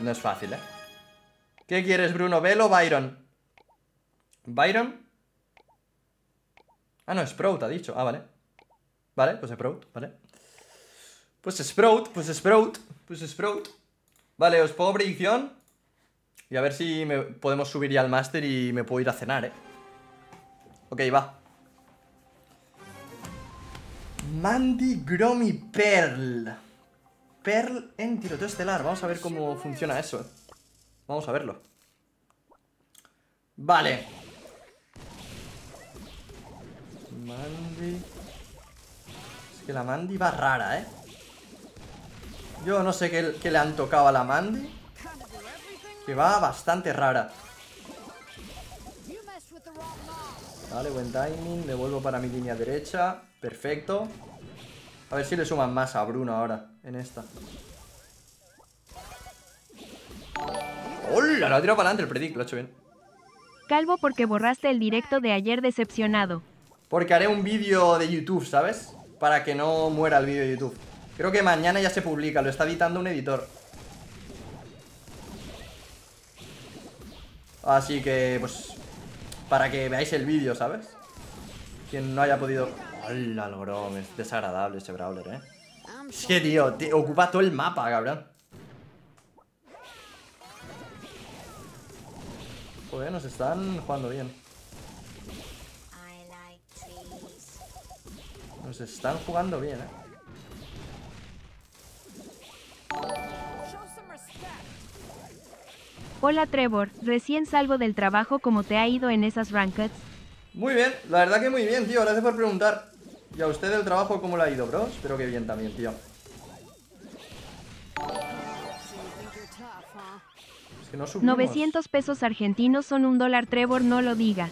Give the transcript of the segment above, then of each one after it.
No es fácil, ¿eh? ¿Qué quieres, Bruno? ¿Bell o Byron? ¿Byron? Ah, no, Sprout ha dicho. Ah, vale. Vale, pues Sprout, vale. Pues Sprout, pues Sprout, pues Sprout. Vale, os pongo predicción. Y a ver si me podemos subir ya al máster y me puedo ir a cenar, ¿eh? Ok, va. Mandy, Grom y Pearl. Pearl en tiroteo estelar. Vamos a ver cómo funciona eso. Vamos a verlo. Vale. Mandy. Es que la Mandy va rara, ¿eh? Yo no sé qué, le han tocado a la Mandy. Que va bastante rara. Vale, buen timing. Devuelvo para mi línea derecha. Perfecto. A ver si le suman más a Bruno ahora en esta. ¡Hola! Lo ha tirado para adelante el predict, lo ha hecho bien. Calvo porque borraste el directo de ayer decepcionado. Porque haré un vídeo de YouTube, ¿sabes? Para que no muera el vídeo de YouTube. Creo que mañana ya se publica, lo está editando un editor. Así que, pues, para que veáis el vídeo, ¿sabes? Quien no haya podido... ¡Hola! Es desagradable ese Brawler, ¿eh? Es que, tío, te ocupa todo el mapa, cabrón. Joder, nos están jugando bien. Nos están jugando bien, ¿eh? Hola Trevor, recién salgo del trabajo, ¿cómo te ha ido en esas rankeds? Muy bien, la verdad que muy bien, tío, gracias por preguntar. ¿Y a usted el trabajo cómo le ha ido, bro? Espero que bien también, tío. Es que no subimos. 900 pesos argentinos son un dólar Trevor, no lo diga.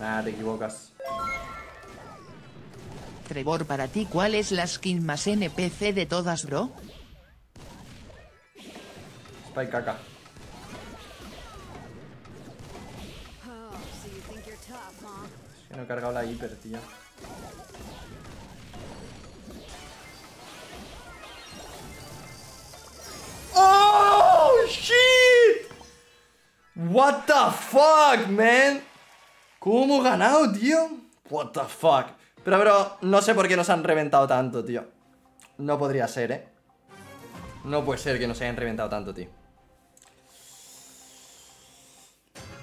Nah, te equivocas. Trevor, para ti, ¿cuál es la skin más NPC de todas, bro? Spike caca. Que no he cargado la hiper, tío. ¡Oh, shit! What the fuck, man? ¿Cómo hemos ganado, tío? What the fuck. Pero, pero, no sé por qué nos han reventado tanto, tío. No podría ser, ¿eh? No puede ser que nos hayan reventado tanto, tío.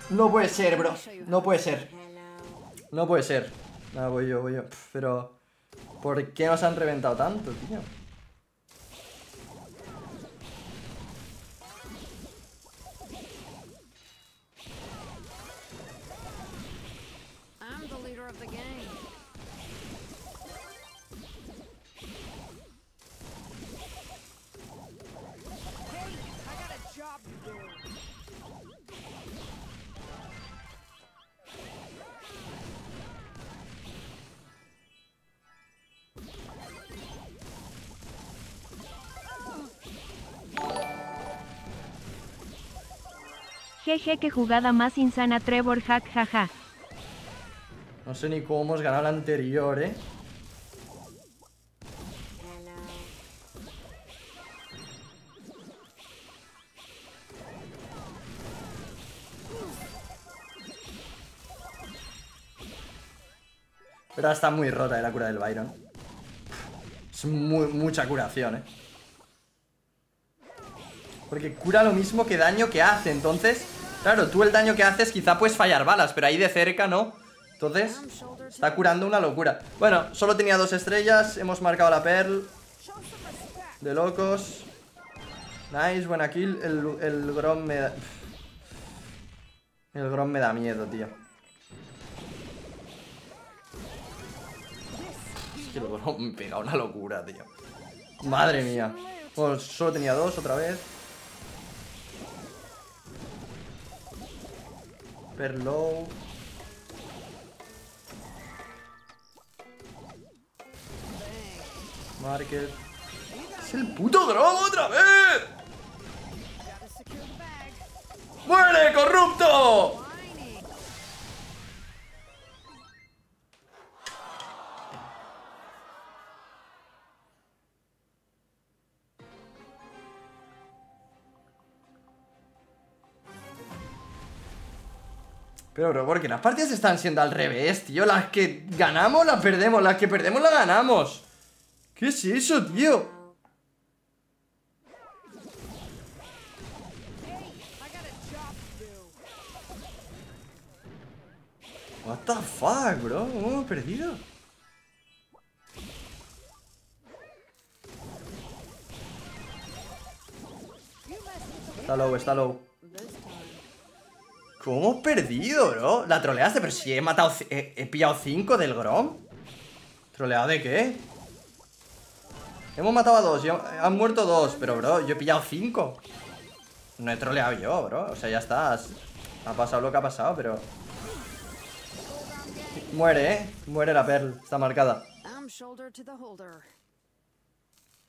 No puede ser, bro. No puede ser. No puede ser. No, voy yo, voy yo. Pero... ¿Por qué nos han reventado tanto, tío? Jeje, qué jugada más insana Trevor, hack jaja. No sé ni cómo hemos ganado la anterior, ¿eh? Pero está muy rota eh, la cura del Byron. Es muy, mucha curación, ¿eh? Porque cura lo mismo que daño que hace, entonces... Claro, tú el daño que haces quizá puedes fallar balas, pero ahí de cerca no. Entonces, está curando una locura. Bueno, solo tenía dos estrellas, hemos marcado la Pearl. De locos. Nice, buena kill. El, el Grom me da... El Grom me da miedo, tío. Es que el Grom me pega una locura, tío. Madre mía. Bueno, solo tenía dos otra vez. Perlow. Market. ¡Es el puto Grom otra vez! ¡Muere, corrupto! Pero, bro, porque las partidas están siendo al revés, tío. Las que ganamos, las perdemos. Las que perdemos, las ganamos. ¿Qué es eso, tío? What the fuck, bro? ¿Cómo hemos perdido? Está low, está low. ¿Cómo hemos perdido, bro? La troleaste, pero si he matado... He, he pillado 5 del Grom. ¿Troleado de qué? Hemos matado a dos, y han muerto dos, pero bro, yo he pillado 5. No he troleado yo, bro. O sea, ya está. has- Ha pasado lo que ha pasado, pero... Muere, ¿eh? Muere la Pearl. Está marcada.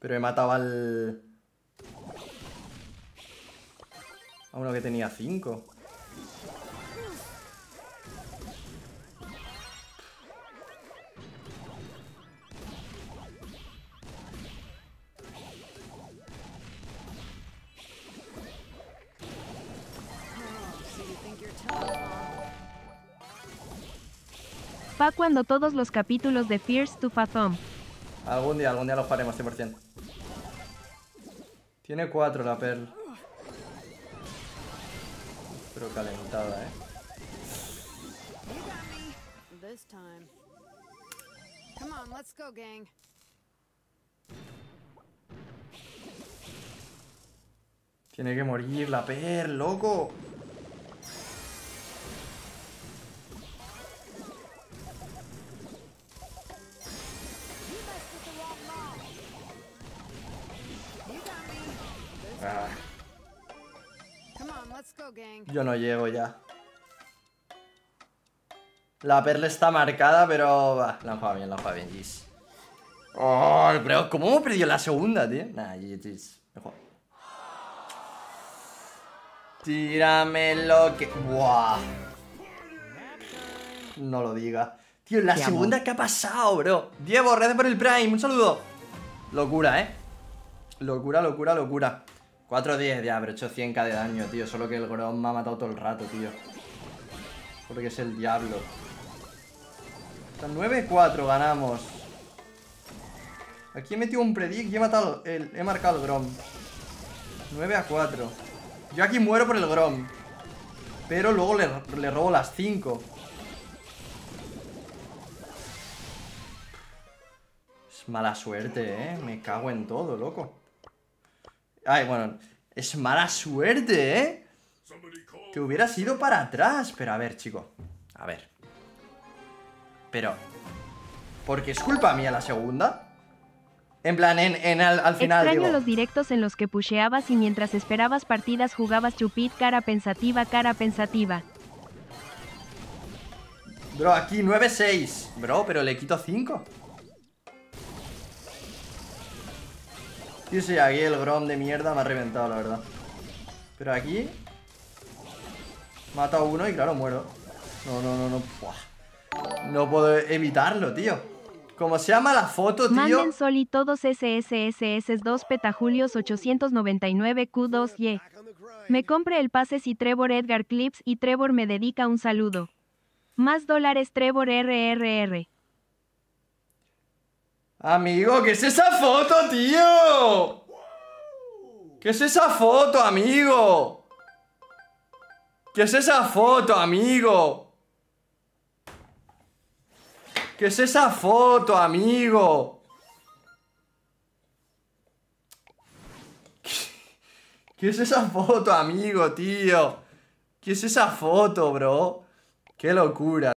Pero he matado al... A uno que tenía 5. Pa cuando todos los capítulos de Fierce to Fathom. Algún día, algún día lo faremos 100%. Tiene 4 la Pearl. Pero calentada, ¿eh? You got me. This time. Come on, let's go, gang. Tiene que morir la Pearl, loco. Yo no llego ya. La Pearl está marcada, pero... bah, la han jugado bien, la han jugado bien, Gis. Oh, pero ¿cómo hemos perdido la segunda, tío? Nah, Gis, mejor. Tírame lo que... Buah. No lo diga. Tío, la Te segunda, ¿qué ha pasado, bro? Diego, gracias por el Prime, un saludo. Locura, ¿eh? Locura, locura, locura. 4-10, ya, pero he hecho 100k de daño, tío. Solo que el Grom me ha matado todo el rato, tío. Porque es el diablo. O sea, 9-4 ganamos. Aquí he metido un predict y he, matado el, he marcado el Grom. 9 a 4. Yo aquí muero por el Grom. Pero luego le, le robo las 5. Es mala suerte, ¿eh? Me cago en todo, loco. Ay, bueno. Es mala suerte, ¿eh? Que hubiera sido para atrás. Pero a ver, chico. A ver. Pero... ¿Porque es culpa mía la segunda? En plan, en, en al, al final, Extraño digo... los directos en los que pusheabas y mientras esperabas partidas jugabas chupit cara pensativa cara pensativa. Bro, aquí 9-6. Bro, pero le quito 5. Sí, aquí el Grom de mierda me ha reventado, la verdad. Pero aquí... Mato a uno y claro, muero. No, no, no, no. Buah. No puedo evitarlo, tío. Como se llama la foto, tío. Manden sol y todos SSSS 2 petajulios 899 Q2Y. Me compre el pase si Trevor Edgar Clips y Trevor me dedica un saludo. Más dólares Trevor RRR. Amigo, ¿qué es esa foto, tío? ¿Qué es esa foto, amigo? ¿Qué es esa foto, amigo? ¿Qué es esa foto, amigo? ¿Qué es esa foto, amigo, tío? ¿Qué es esa foto, bro? Qué locura.